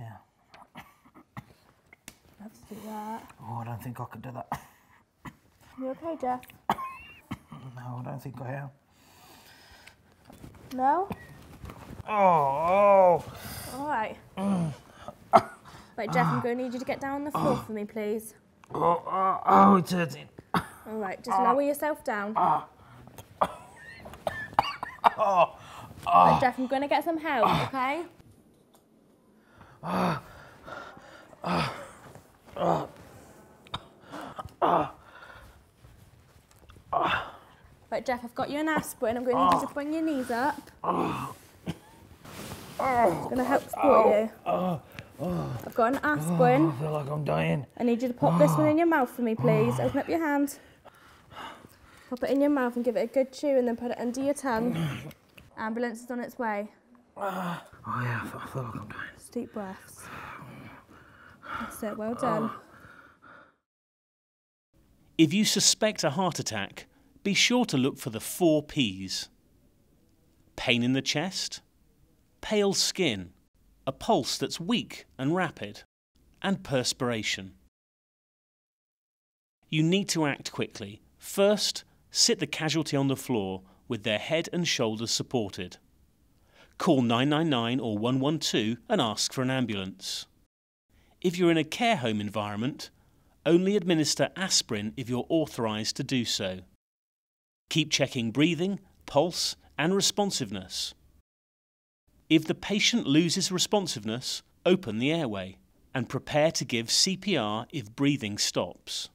Yeah. Let's do that. Oh, I don't think I could do that. You okay, Jeff? No, I don't think I am. No? Oh, oh. All right. Right, Jeff, I'm going to need you to get down on the floor for me, please. oh, oh, oh, it's hurting. All right, just lower yourself down. Ah. Oh. Right, oh. Jeff, I'm going to get some help, okay? Right, Jeff, I've got you an aspirin. I'm going to need you to bring your knees up. It's going to help support you. I've got an aspirin. Oh, I feel like I'm dying. I need you to pop this one in oh. your mouth for me, please. Open up your hand. Pop it in your mouth and give it a good chew and then put it under your tongue. Ambulance is on its way. Oh, yeah, I feel, I feel like I'm dying. Deep breaths. That's it, well done. If you suspect a heart attack, be sure to look for the four P's pain in the chest, pale skin, a pulse that's weak and rapid, and perspiration. You need to act quickly. First, sit the casualty on the floor with their head and shoulders supported. Call 999 or 112 and ask for an ambulance. If you're in a care home environment, only administer aspirin if you're authorised to do so. Keep checking breathing, pulse, and responsiveness. If the patient loses responsiveness, open the airway and prepare to give CPR if breathing stops.